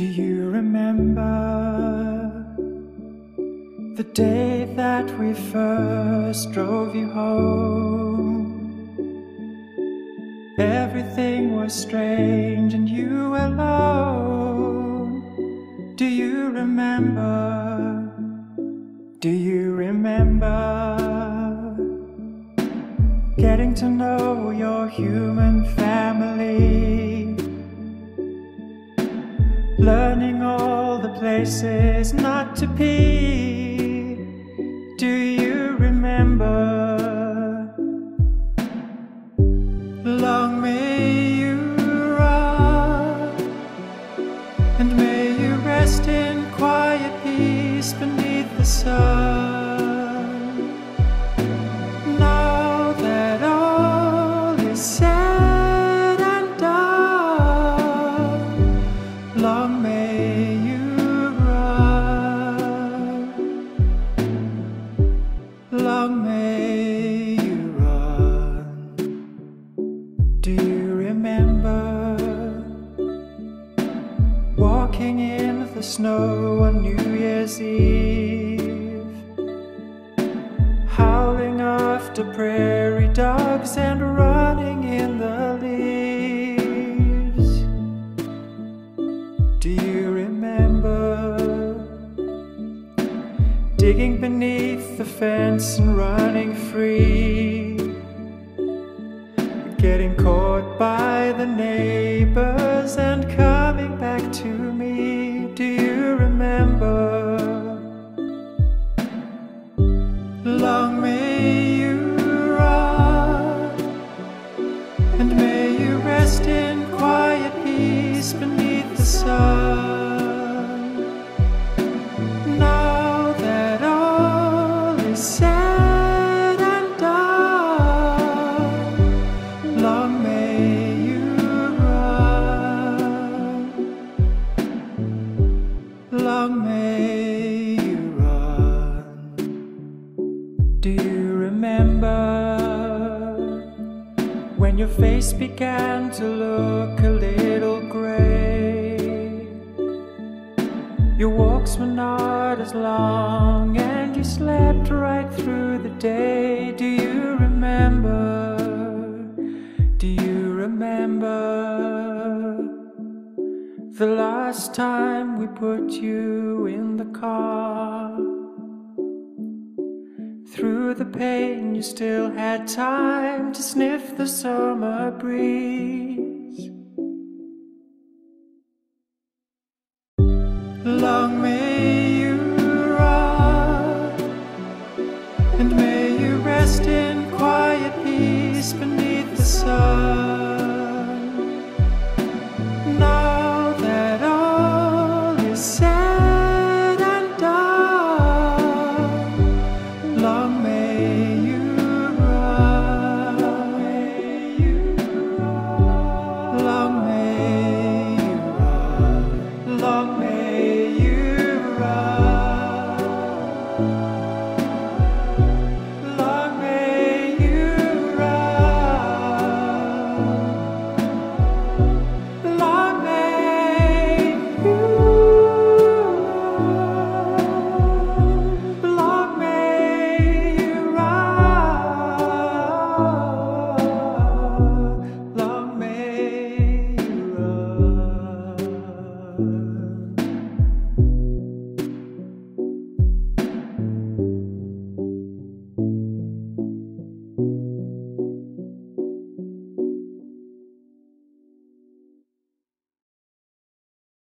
Do you remember the day that we first drove you home? Everything was strange and you were alone. Do you remember? Do you remember getting to know your human family? Learning all the places not to pee. Do you remember? Long may you rot, and may you rest in quiet peace beneath the sun. Now that all is said the snow on New Year's Eve? Howling after prairie dogs and running in the leaves. Do you remember digging beneath the fence and running free? Getting caught by the neighbors your face began to look a little gray? Your walks were not as long, and you slept right through the day. Do you remember? Do you remember the last time we put you in the car? Through the pain, you still had time to sniff the summer breeze. Long may you run, and may you rest in quiet peace beneath.